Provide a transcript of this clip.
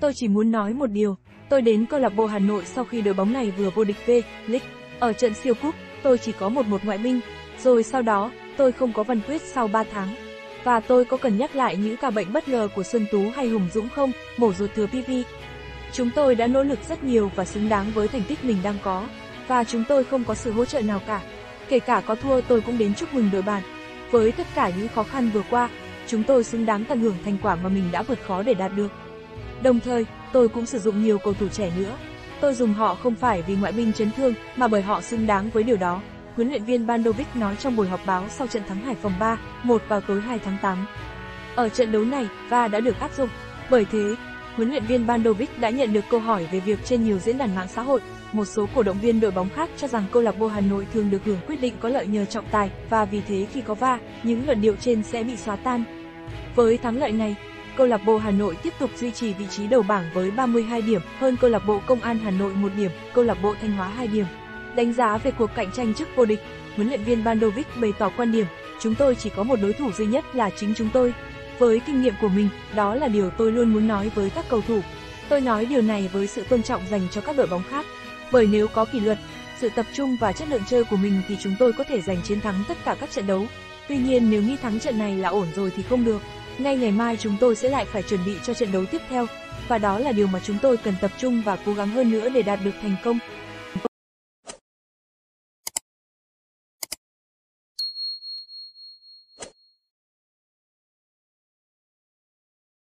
Tôi chỉ muốn nói một điều, tôi đến câu lạc bộ Hà Nội sau khi đội bóng này vừa vô địch V-League. Ở trận siêu cúp, tôi chỉ có một một ngoại binh, rồi sau đó, tôi không có văn quyết sau 3 tháng. Và tôi có cần nhắc lại những ca bệnh bất ngờ của Xuân Tú hay Hùng Dũng không, mổ ruột thừa PV. Chúng tôi đã nỗ lực rất nhiều và xứng đáng với thành tích mình đang có, và chúng tôi không có sự hỗ trợ nào cả. Kể cả có thua tôi cũng đến chúc mừng đội bạn. Với tất cả những khó khăn vừa qua, chúng tôi xứng đáng tận hưởng thành quả mà mình đã vượt khó để đạt được. Đồng thời, tôi cũng sử dụng nhiều cầu thủ trẻ nữa. Tôi dùng họ không phải vì ngoại binh chấn thương, mà bởi họ xứng đáng với điều đó. Huấn luyện viên Bandovic nói trong buổi họp báo sau trận thắng Hải Phòng 3-1 vào tối 2 tháng 8. Ở trận đấu này, VA đã được áp dụng. Bởi thế, huấn luyện viên Bandovic đã nhận được câu hỏi về việc trên nhiều diễn đàn mạng xã hội, một số cổ động viên đội bóng khác cho rằng câu lạc bộ Hà Nội thường được hưởng quyết định có lợi nhờ trọng tài và vì thế khi có va, những luận điệu trên sẽ bị xóa tan. Với thắng lợi này, câu lạc bộ Hà Nội tiếp tục duy trì vị trí đầu bảng với 32 điểm, hơn câu lạc bộ Công an Hà Nội 1 điểm, câu lạc bộ Thanh Hóa 2 điểm. Đánh giá về cuộc cạnh tranh chức vô địch, huấn luyện viên Bandovic bày tỏ quan điểm, chúng tôi chỉ có một đối thủ duy nhất là chính chúng tôi. Với kinh nghiệm của mình, đó là điều tôi luôn muốn nói với các cầu thủ. Tôi nói điều này với sự tôn trọng dành cho các đội bóng khác. Bởi nếu có kỷ luật, sự tập trung và chất lượng chơi của mình thì chúng tôi có thể giành chiến thắng tất cả các trận đấu. Tuy nhiên nếu nghĩ thắng trận này là ổn rồi thì không được. Ngay ngày mai chúng tôi sẽ lại phải chuẩn bị cho trận đấu tiếp theo, và đó là điều mà chúng tôi cần tập trung và cố gắng hơn nữa để đạt được thành công.